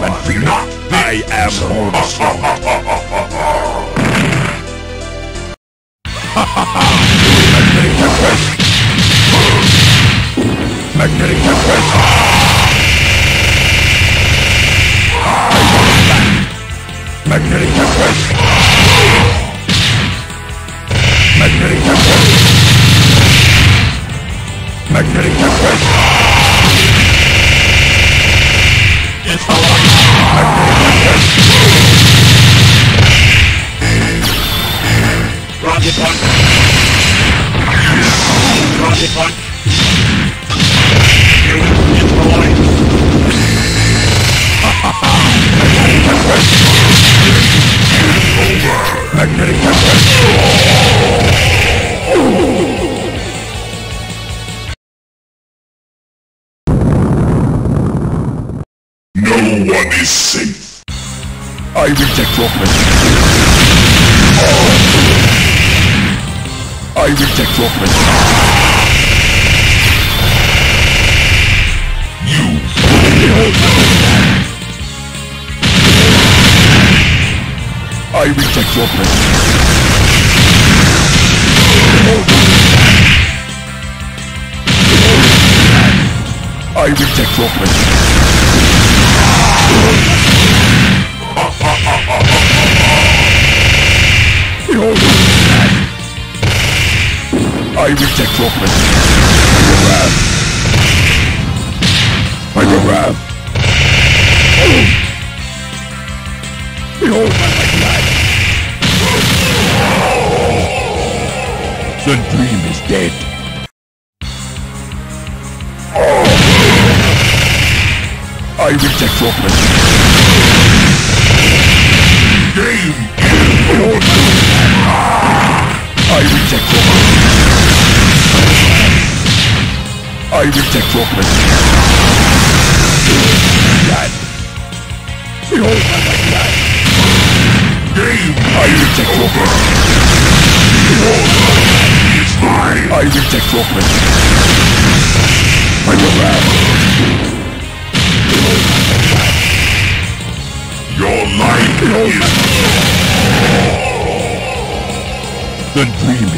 I am Tempest! Magnetic Tempest! Magnetic Tempest! Magnetic Tempest! I reject your question. I reject your question. I reject your. Behold! I reject your question. My wrath. My wrath. The dream is dead. I reject your question. Game my. I reject your I reject your question. Dad. Behold my. Game I reject your question. Behold my. I reject your question. My wrath. Your life is... The dream